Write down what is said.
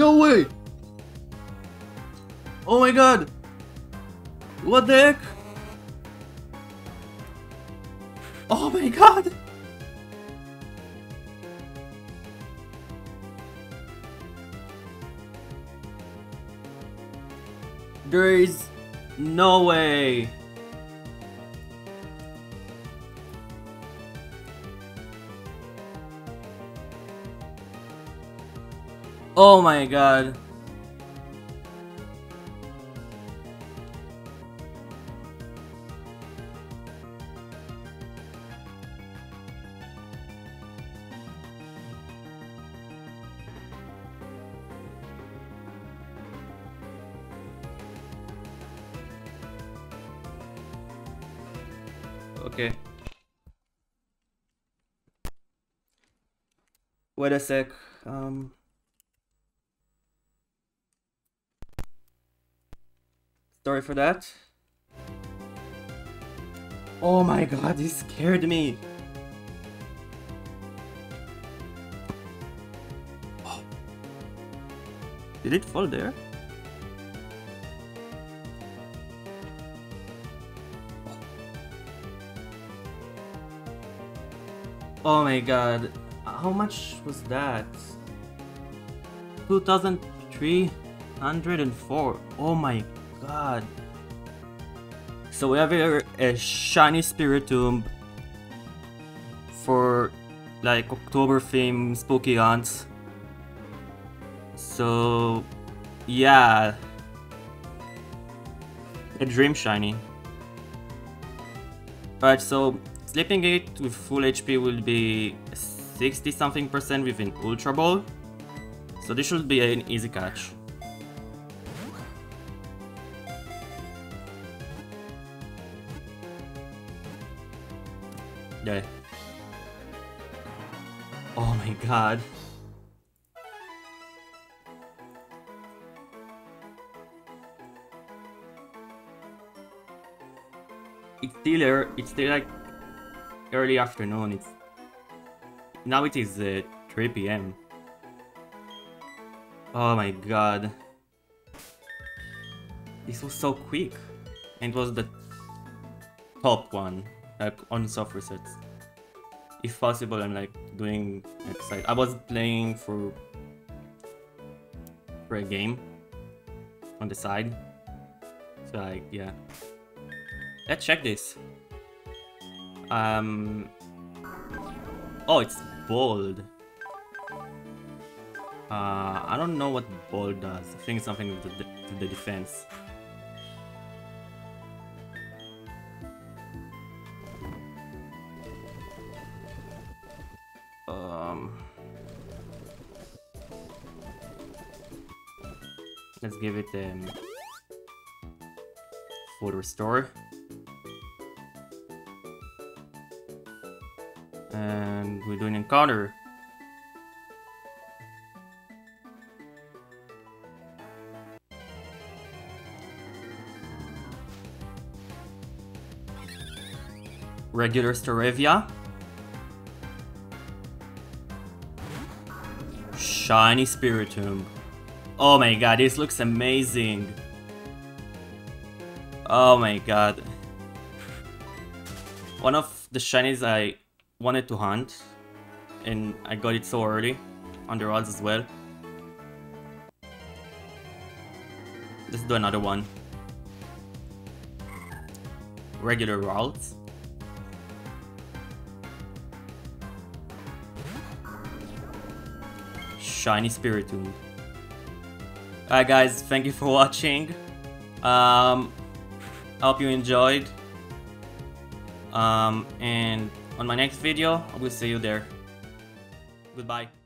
No way! Oh my god! What the heck? Oh my god! There is no way! Oh my god. Okay. Wait a sec. Um. Sorry for that. Oh my god, he scared me. Oh. Did it fall there? Oh my god. How much was that? 2304. Oh my god. So we have here a shiny Spiritomb for like October theme spooky aunts. So yeah. A dream shiny. Alright, so Sleeping Gate with full HP will be 60 something percent with an Ultra Ball. So this should be an easy catch. Yeah. Oh my god. It's still, er it's still like early afternoon. It's now it is uh, 3 p.m. Oh my god. This was so quick. And it was the top one, like on soft resets. If possible, I'm like doing exercise. I was playing for for a game on the side. So like yeah. Let's check this. Um. Oh, it's bold. Uh, I don't know what bold does. I think something to the, to the defense. Um. Let's give it um, full restore. and we do an encounter. Regular Staravia. Shiny Spiritomb. Oh my god, this looks amazing. Oh my god. One of the shinies I wanted to hunt and I got it so early on the rods as well. Let's do another one. Regular rods. Shiny Spiritomb. Alright guys, thank you for watching. Um, hope you enjoyed. Um, and on my next video, I will see you there. Goodbye.